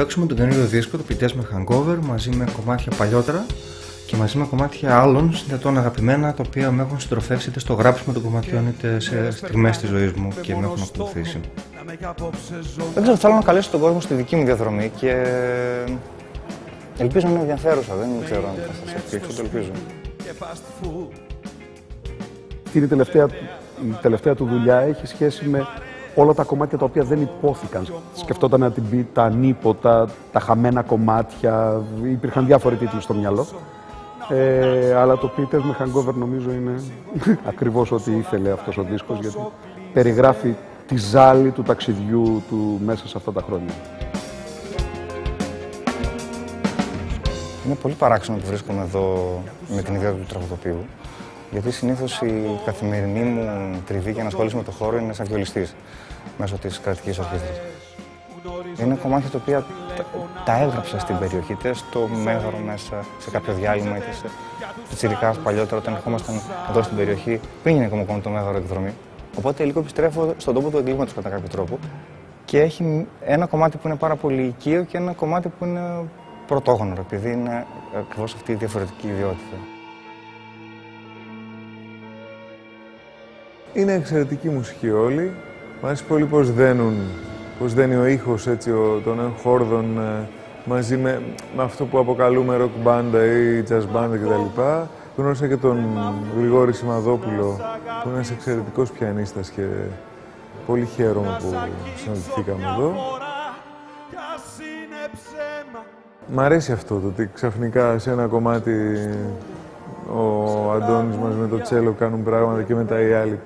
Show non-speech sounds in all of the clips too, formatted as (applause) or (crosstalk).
παίξουμε τον καινούριο δίσκο, το ποιητές με hangover, μαζί με κομμάτια παλιότερα και μαζί με κομμάτια άλλων συνδετών αγαπημένα, τα οποία με έχουν συντροφεύσει είτε στο γράψιμο των κομματιών είτε σε στιγμές της ζωής μου και με έχουν ακολουθήσει. Δεν ξέρω, θέλω να καλέσω τον κόσμο στη δική μου διαδρομή και ελπίζω να είναι ενδιαφέρουσα. Δεν ξέρω αν θα σας εκπλήξω, το ελπίζω. η τελευταία, η τελευταία του δουλειά έχει σχέση με όλα τα κομμάτια τα οποία δεν υπόθηκαν. Σκεφτόταν να την πει τα ανίποτα, τα χαμένα κομμάτια, υπήρχαν διάφοροι τίτλοι στο μυαλό. Ε, αλλά το Peters με Hangover νομίζω είναι (laughs) ακριβώς ό,τι ήθελε αυτός ο δίσκος γιατί περιγράφει τη ζάλη του ταξιδιού του μέσα σε αυτά τα χρόνια. Είναι πολύ παράξενο που βρίσκομαι εδώ με την ιδέα του τραγουδοποιού. Γιατί συνήθως η καθημερινή μου τριβή και ανασχόληση με το χώρο είναι σαν βιολιστής μέσω της κρατικής ορχήστρας. Είναι κομμάτια τα οποία τα, έγραψα στην περιοχή, είτε στο μέγαρο μέσα, σε κάποιο διάλειμμα, είτε σε τσιρικά παλιότερα όταν ερχόμασταν εδώ στην περιοχή, πριν γίνει ακόμα το μέγαρο εκδρομή. Οπότε λίγο επιστρέφω στον τόπο του εγκλήματος κατά κάποιο τρόπο και έχει ένα κομμάτι που είναι πάρα πολύ οικείο και ένα κομμάτι που είναι πρωτόγονο, επειδή είναι ακριβώς αυτή η διαφορετική ιδιότητα. Είναι εξαιρετική μουσική όλοι. Μ' αρέσει πολύ πώς δένουν, πώς δένει ο ήχος έτσι, ο, των χόρδων ε, μαζί με, με, αυτό που αποκαλούμε rock band ή jazz band κτλ. Γνώρισα και τον Γρηγόρη Σημαδόπουλο, που είναι ένας εξαιρετικός πιανίστας και πολύ χαίρομαι που συναντηθήκαμε εδώ. Μ' αρέσει αυτό το ότι ξαφνικά σε ένα κομμάτι ο Αντώνης μας με το τσέλο κάνουν πράγματα και μετά οι άλλοι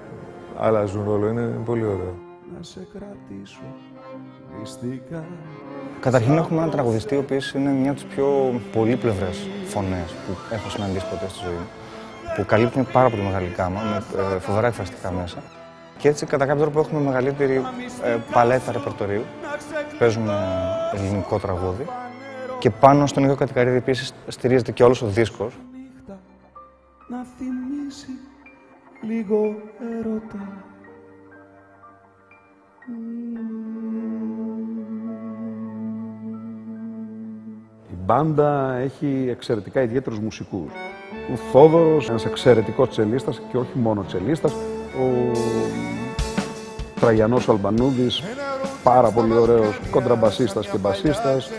αλλάζουν ρόλο. Είναι πολύ ωραίο. Να σε κρατήσω πιστικά. Καταρχήν έχουμε έναν τραγουδιστή ο οποίος είναι μια από τις πιο πολύπλευρες φωνές που έχω συναντήσει ποτέ στη ζωή μου. Που καλύπτει μια πάρα πολύ μεγάλη κάμα με ε, φοβερά εκφραστικά μέσα. Και έτσι κατά κάποιο τρόπο έχουμε μεγαλύτερη ε, παλέτα ρεπερτορίου. Παίζουμε ελληνικό τραγούδι. Και πάνω στον ίδιο κατοικαρίδι επίσης στηρίζεται και όλος ο δίσκος. Να θυμίσει λίγο έρωτα. Η μπάντα έχει εξαιρετικά ιδιαίτερους μουσικούς. Ο Θόδωρος, ένας εξαιρετικός τσελίστας και όχι μόνο τσελίστας. Ο Τραγιανός Αλμπανούδης, πάρα πολύ ωραίος κοντραμπασίστας και μπασίστας.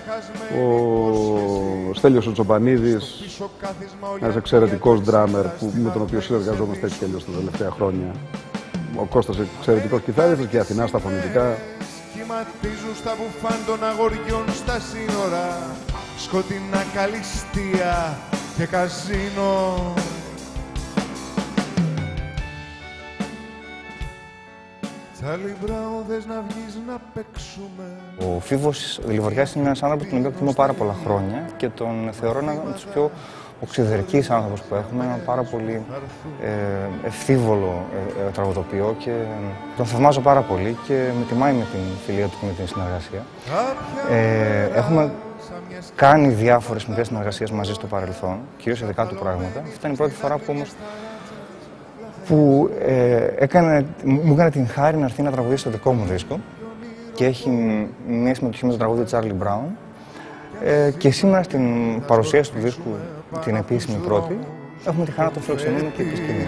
Ο Στέλιος ο Τσοπανίδης, ένας εξαιρετικός ντράμερ που, με τον οποίο συνεργαζόμαστε έτσι και αλλιώς τα τελευταία χρόνια. Ο Κώστας εξαιρετικός κιθάριστας και η Αθηνά στα φωνητικά. Σχηματίζουν στα μπουφάν των αγοριών στα σύνορα σκοτεινά καλυστία και καζίνο Ο Φίβος Λιβοριάς είναι ένας άνθρωπος τον οποίο εκτιμώ πάρα πολλά χρόνια και τον θεωρώ ένα από τους πιο οξυδερκείς άνθρωπου που έχουμε. Ένα πάρα πολύ ε, ευθύβολο ε, ε, τραγουδοποιό και τον θαυμάζω πάρα πολύ και με τιμάει με την φιλία του και με την συνεργασία. Ε, έχουμε κάνει διάφορες μικρές συνεργασίες μαζί στο παρελθόν, κυρίως σε δικά του πράγματα. Αυτή ήταν η πρώτη φορά που όμως που ε, έκανε, μου έκανε την χάρη να έρθει να τραγουδήσει στο δικό μου δίσκο και έχει μια συμμετοχή με το τραγούδι Charlie Brown. Ε, και σήμερα στην παρουσίαση του δίσκου, την επίσημη πρώτη, έχουμε τη χαρά να το φιλοξενούμε και τη σκηνή.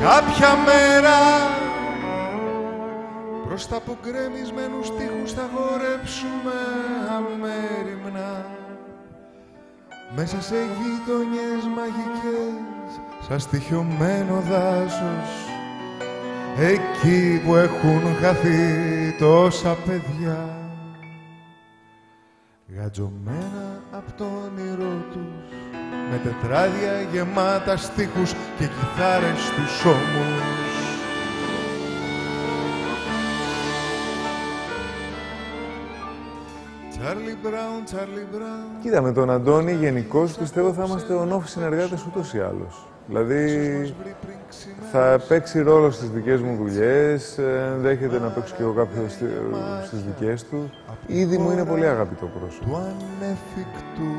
Κάποια μέρα προς τα απογκρεμισμένους τείχους θα χορέψουμε αμέριμνα μέσα σε γειτονιές μαγικές σαν στοιχειωμένο δάσος εκεί που έχουν χαθεί τόσα παιδιά. Γατζωμένα από το όνειρό τους με τετράδια γεμάτα στίχους και κιθάρες στους ώμους Charlie Brown, Charlie Brown. Κοίτα, με τον Αντώνη γενικώς πιστεύω θα είμαστε ο νόφι συνεργάτες ούτως ή άλλως. Δηλαδή θα παίξει ρόλο στις δικές μου δουλειές, ενδέχεται να παίξω κι εγώ κάποιο στις δικές του. Ήδη μου είναι πολύ αγαπητό πρόσωπο. Του ανεφικτού